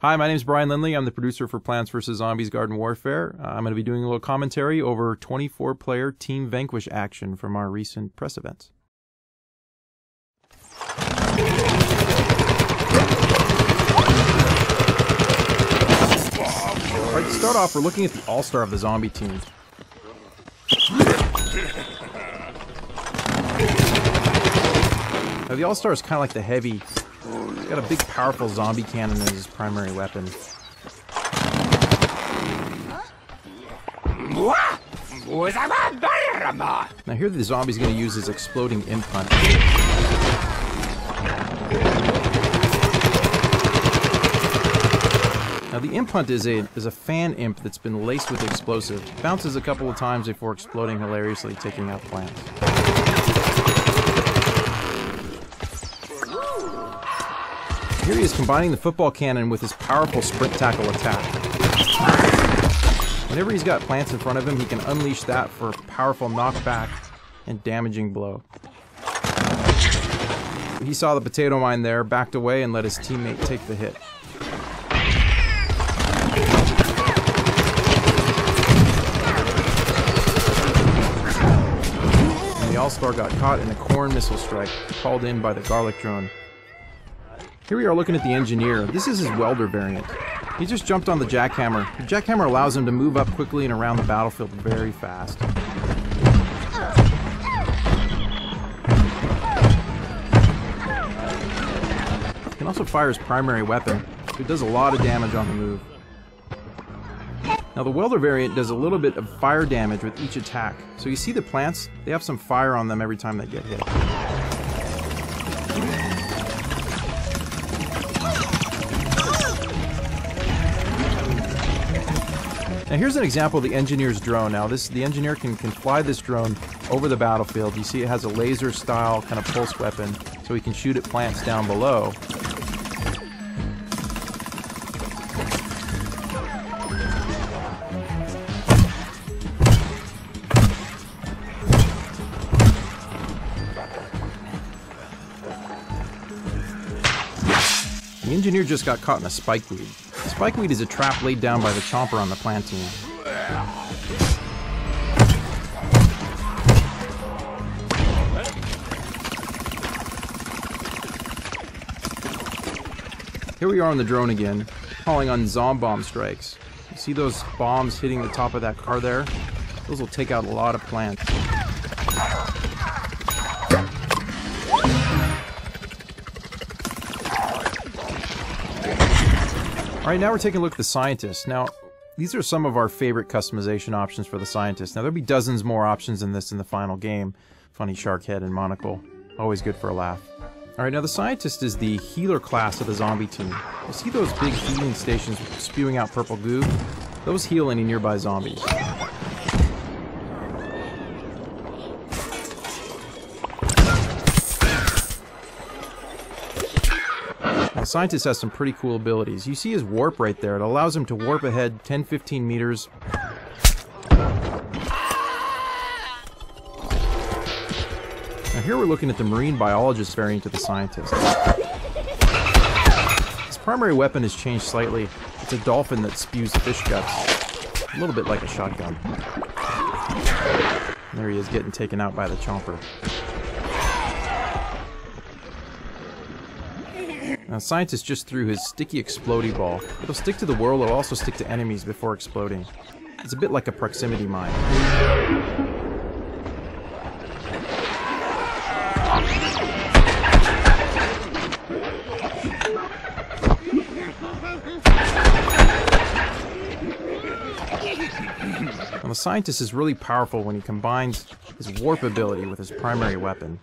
Hi, my name is Brian Lindley. I'm the producer for Plants vs. Zombies Garden Warfare. Uh, I'm going to be doing a little commentary over 24 player Team Vanquish action from our recent press events. Alright, to start off, we're looking at the all star of the zombie team. Now, the all star is kind of like the heavy He's got a big, powerful zombie cannon as his primary weapon. Now here the zombie's to use his exploding imp punt. Now the imp punt is a is a fan imp that's been laced with explosive. Bounces a couple of times before exploding hilariously, taking out plants. Here he is combining the football cannon with his powerful sprint tackle attack. Whenever he's got plants in front of him, he can unleash that for a powerful knockback and damaging blow. He saw the potato mine there, backed away, and let his teammate take the hit. And the All-Star got caught in a corn missile strike called in by the garlic drone. Here we are looking at the engineer. This is his welder variant. He just jumped on the jackhammer. The jackhammer allows him to move up quickly and around the battlefield very fast. He can also fire his primary weapon, so does a lot of damage on the move. Now the welder variant does a little bit of fire damage with each attack. So you see the plants, they have some fire on them every time they get hit. Now here's an example of the engineer's drone. Now this the engineer can, can fly this drone over the battlefield. You see it has a laser style kind of pulse weapon so he can shoot at plants down below. The engineer just got caught in a spikeweed. Spikeweed is a trap laid down by the chomper on the plant team. Here we are on the drone again, calling on Zombomb strikes. You see those bombs hitting the top of that car there? Those will take out a lot of plants. Alright, now we're taking a look at the scientist. Now, these are some of our favorite customization options for the scientist. Now, there'll be dozens more options than this in the final game. Funny shark head and monocle. Always good for a laugh. Alright, now the scientist is the healer class of the zombie team. You see those big healing stations spewing out purple goo? Those heal any nearby zombies. Scientist has some pretty cool abilities. You see his warp right there. It allows him to warp ahead 10-15 meters. Now here we're looking at the marine biologist variant of the Scientist. His primary weapon has changed slightly. It's a dolphin that spews fish guts. A little bit like a shotgun. There he is getting taken out by the chomper. Now, scientist just threw his sticky explodey ball. It'll stick to the world, it'll also stick to enemies before exploding. It's a bit like a proximity mine. Now, the scientist is really powerful when he combines his warp ability with his primary weapon,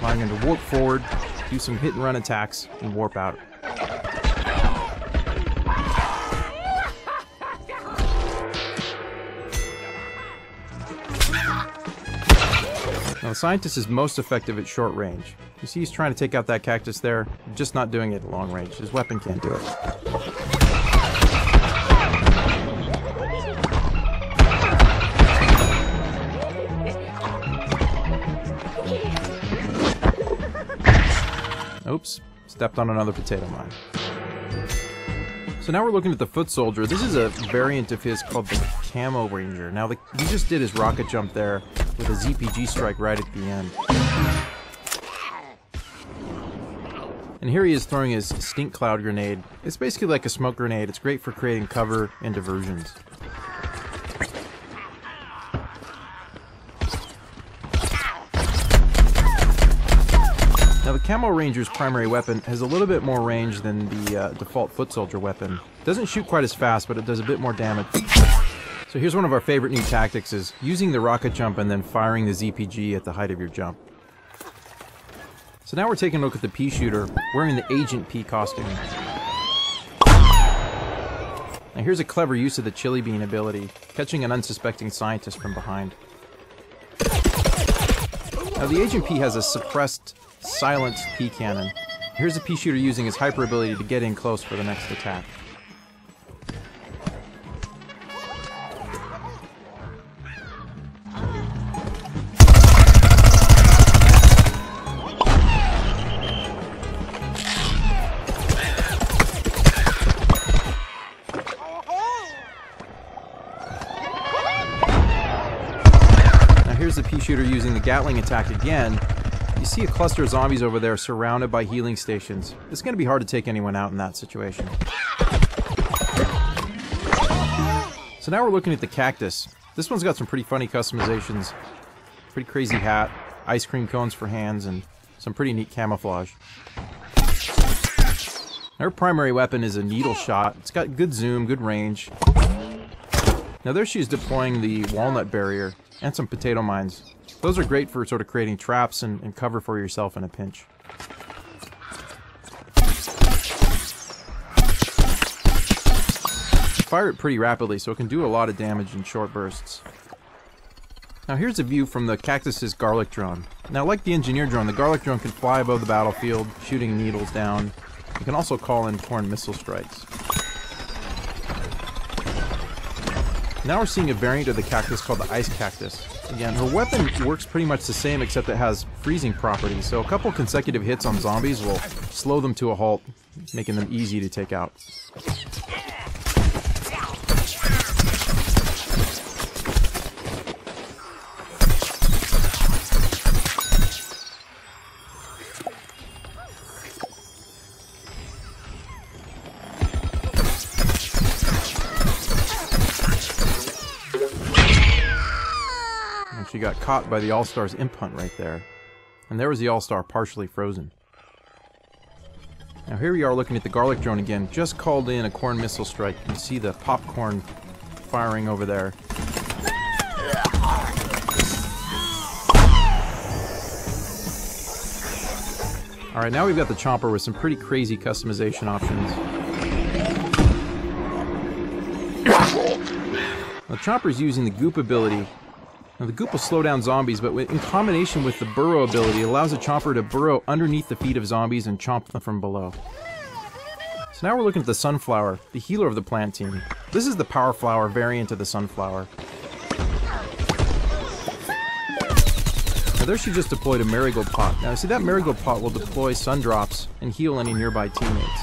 allowing him to warp forward, do some hit and run attacks, and warp out. Now, the scientist is most effective at short range. You see he's trying to take out that cactus there, just not doing it at long range. His weapon can't do it. Oops, stepped on another potato mine. So now we're looking at the foot soldier. This is a variant of his called the Camo Ranger. Now the, he just did his rocket jump there with a ZPG strike right at the end. And here he is throwing his stink cloud grenade. It's basically like a smoke grenade. It's great for creating cover and diversions. Now the Camo Ranger's primary weapon has a little bit more range than the uh, default Foot Soldier weapon. Doesn't shoot quite as fast, but it does a bit more damage. So here's one of our favorite new tactics is using the rocket jump and then firing the ZPG at the height of your jump. So now we're taking a look at the pea shooter wearing the Agent P costume. Now here's a clever use of the chili bean ability, catching an unsuspecting scientist from behind. Now the Agent P has a suppressed silenced pea cannon. Here's a pea shooter using his hyper ability to get in close for the next attack. Now here's the pea shooter using the Gatling attack again, you see a cluster of zombies over there surrounded by healing stations. It's going to be hard to take anyone out in that situation. So now we're looking at the cactus. This one's got some pretty funny customizations. Pretty crazy hat, ice cream cones for hands, and some pretty neat camouflage. Her primary weapon is a needle shot. It's got good zoom, good range. Now there she is deploying the walnut barrier and some potato mines. Those are great for sort of creating traps and, and cover for yourself in a pinch. Fire it pretty rapidly so it can do a lot of damage in short bursts. Now here's a view from the Cactus's garlic drone. Now like the engineer drone, the garlic drone can fly above the battlefield, shooting needles down. You can also call in corn missile strikes. Now we're seeing a variant of the cactus called the ice cactus. Again, her weapon works pretty much the same except it has freezing properties, so a couple consecutive hits on zombies will slow them to a halt, making them easy to take out. She got caught by the All-Star's imp punt right there. And there was the All-Star partially frozen. Now here we are looking at the garlic drone again. Just called in a corn missile strike. You can see the popcorn firing over there. Alright, now we've got the Chomper with some pretty crazy customization options. The chomper's using the Goop ability now the goop will slow down zombies, but in combination with the burrow ability, it allows a chomper to burrow underneath the feet of zombies and chomp them from below. So now we're looking at the sunflower, the healer of the plant team. This is the power flower variant of the sunflower. Now there she just deployed a marigold pot. Now see that marigold pot will deploy sun drops and heal any nearby teammates.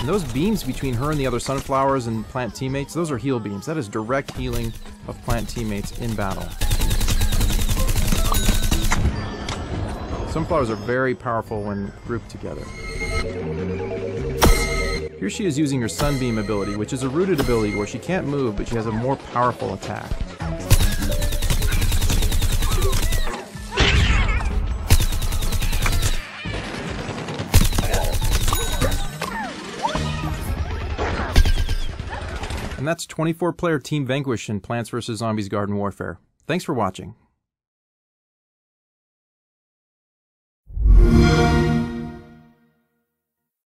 And those beams between her and the other sunflowers and plant teammates, those are heal beams. That is direct healing of plant teammates in battle. Sunflowers are very powerful when grouped together. Here she is using her Sunbeam ability, which is a rooted ability where she can't move, but she has a more powerful attack. And that's 24 player Team Vanquish in Plants vs. Zombies Garden Warfare. Thanks for watching.